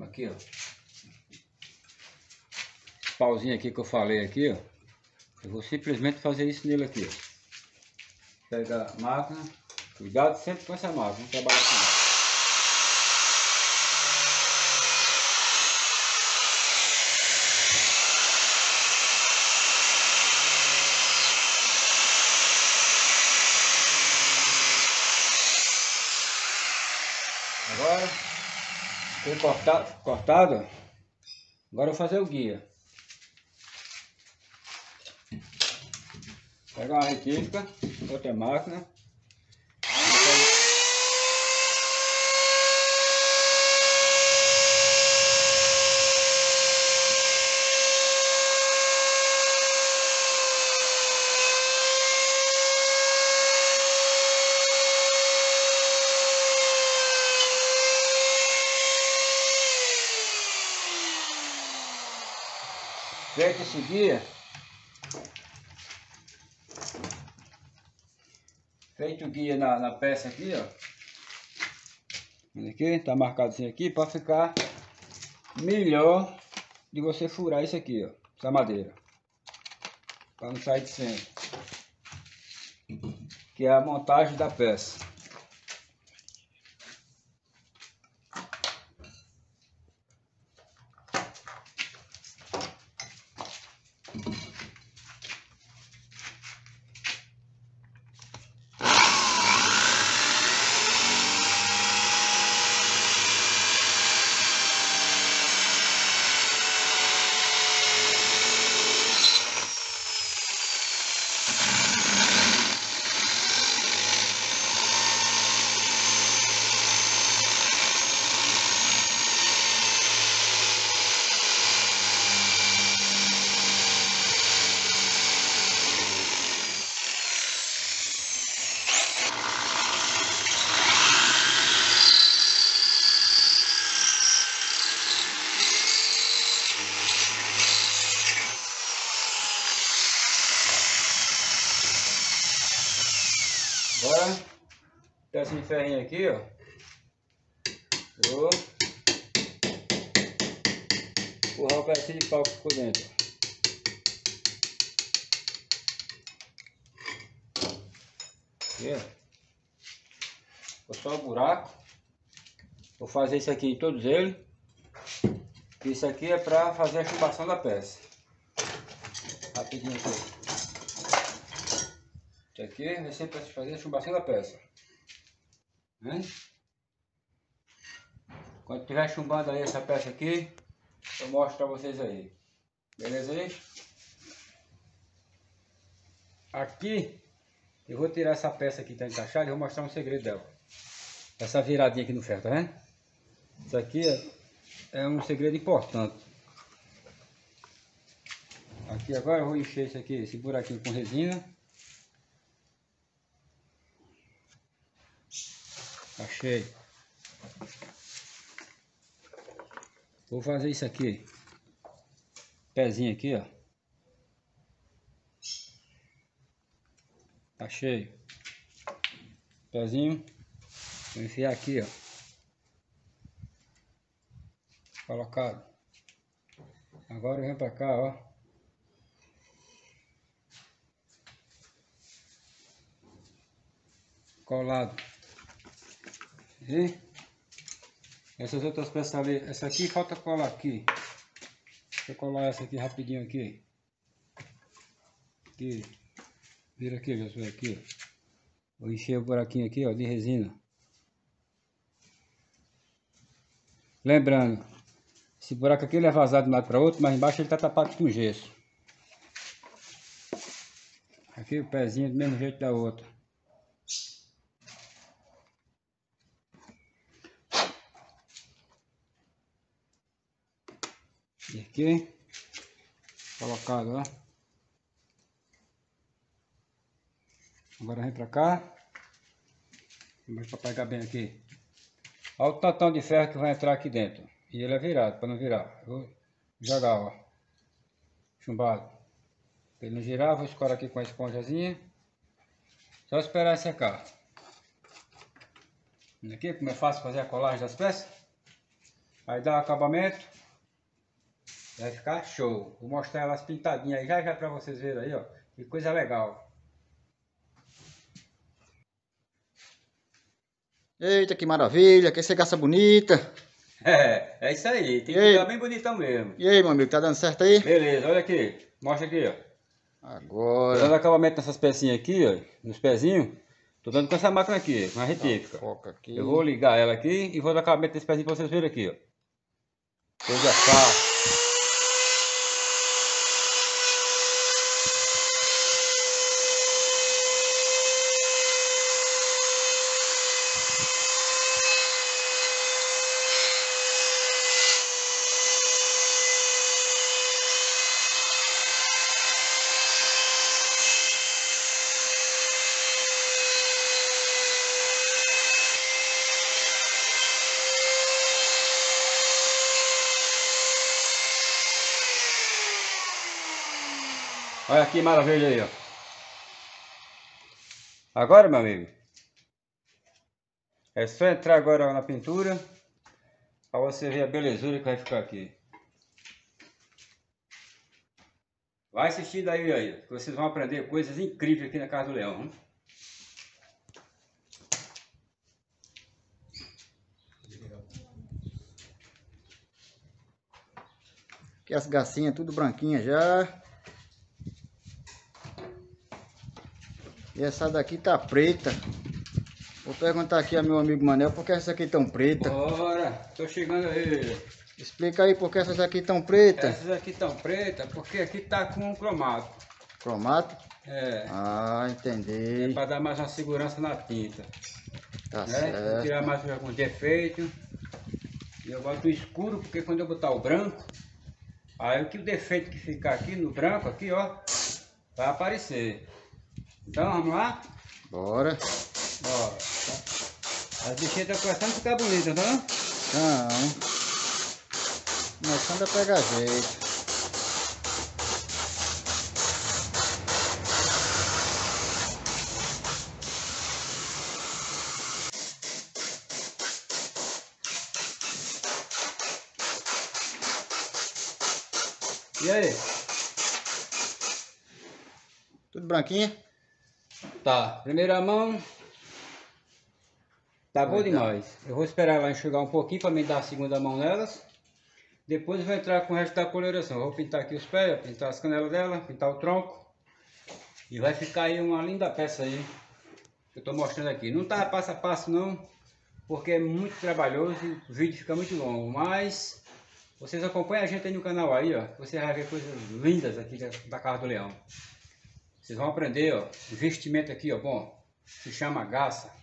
próximo aqui, ó. Esse pauzinho aqui que eu falei aqui, ó. Eu vou simplesmente fazer isso nele aqui, ó. Pega a máquina. Cuidado sempre com essa máquina, vamos trabalhar com ela. Agora, foi cortado, cortado. Agora eu vou fazer o guia. Pegar uma retífica, outra máquina. Feito esse guia, feito o guia na, na peça aqui, ó. Aqui, tá marcado assim aqui para ficar melhor de você furar isso aqui, ó, essa madeira. Para não sair de cima. Que é a montagem da peça. Agora, peça de ferrinho aqui, ó. Vou empurrar o pedacinho de pau que ficou dentro. Aqui, ó. Vou só o buraco. Vou fazer isso aqui em todos eles. Isso aqui é para fazer a chumbação da peça. Rapidinho aqui. Isso aqui vai ser para fazer a chumbação da peça. Né? Quando estiver chumbando aí essa peça aqui, eu mostro para vocês aí. Beleza aí? Aqui, eu vou tirar essa peça aqui que está encaixada e vou mostrar um segredo dela. Essa viradinha aqui no ferro, tá vendo? Isso aqui é, é um segredo importante. Aqui agora eu vou encher aqui, esse buraquinho com resina. Achei. Vou fazer isso aqui. Pezinho aqui, ó. Tá cheio. Pezinho. Vou enfiar aqui, ó. Colocado. Agora venho pra cá, ó. Colado. Essas outras peças ali, essa aqui falta colar aqui. Deixa eu colar essa aqui rapidinho aqui. Aqui. Vira aqui, Josué, aqui. Vou encher o buraquinho aqui, ó, de resina. Lembrando, esse buraco aqui ele é vazado de um lado para outro, mas embaixo ele está tapado com gesso. Aqui o pezinho do mesmo jeito da outra. Aqui, colocado, ó. Agora vem pra cá. Vamos para pegar bem aqui. Olha o tatão de ferro que vai entrar aqui dentro. E ele é virado, para não virar. Vou jogar, ó. Chumbado. Para ele não girar, vou escorar aqui com a esponjazinha. Só esperar secar. Aqui, como é fácil fazer a colagem das peças. Aí dá acabamento. Vai ficar show. Vou mostrar elas pintadinhas aí já já pra vocês verem aí, ó. Que coisa legal. Eita, que maravilha, que cegaça bonita. É, é isso aí. Tem que ficar bem bonitão mesmo. E aí, meu amigo, tá dando certo aí? Beleza, olha aqui. Mostra aqui, ó. Tô Agora. dando acabamento nessas pecinhas aqui, ó. Nos pezinhos. Tô dando com essa máquina aqui, uma retífica. Foca aqui. Eu vou ligar ela aqui e vou dar acabamento nesse pezinho pra vocês verem aqui, ó. Coisa fácil. Olha que maravilha aí, ó. Agora, meu amigo, é só entrar agora na pintura para você ver a belezura que vai ficar aqui. Vai assistindo aí, aí, que vocês vão aprender coisas incríveis aqui na Casa do Leão. hein? Aqui as gacinhas tudo branquinha já. E essa daqui tá preta. Vou perguntar aqui a meu amigo Manel por que essa aqui tão preta. Bora, tô chegando aí. Explica aí por que essas aqui tão preta. Essas aqui estão pretas porque aqui tá com cromato. Cromato? É, Ah, entendi. para dar mais uma segurança na tinta. Tá né? Vou certo. tirar mais algum defeito. E eu boto o escuro, porque quando eu botar o branco, aí o que o defeito que ficar aqui no branco, aqui ó, vai aparecer. Então vamos lá? Bora. Bora. As bichinhas estão começando a ficar bonitas, tá? Não. Começando a pegar jeito. E aí? Tudo branquinho? Tá, primeira mão. Tá bom demais. Eu vou esperar ela enxugar um pouquinho para me dar a segunda mão nelas. Depois eu vou entrar com o resto da coloração. Eu vou pintar aqui os pés, pintar as canelas dela, pintar o tronco. E vai ficar aí uma linda peça aí. Que eu tô mostrando aqui. Não tá passo a passo não, porque é muito trabalhoso e o vídeo fica muito longo. Mas vocês acompanham a gente aí no canal aí, ó. Você vai ver coisas lindas aqui da, da Casa do Leão. Vocês vão aprender, ó, investimento aqui, ó, bom, se chama Gaça.